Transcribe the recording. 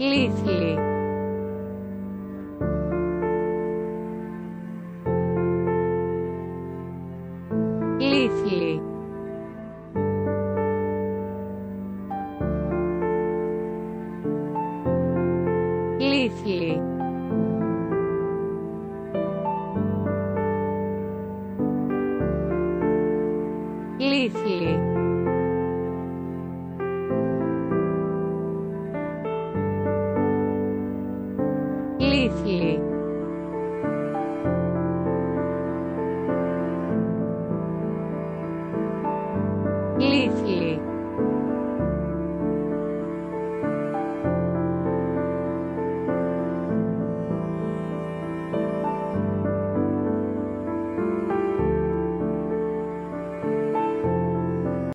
Λίθλι. Λίθλι. Λίθλι. Λίθλι. Λίθλι. Λίθλι.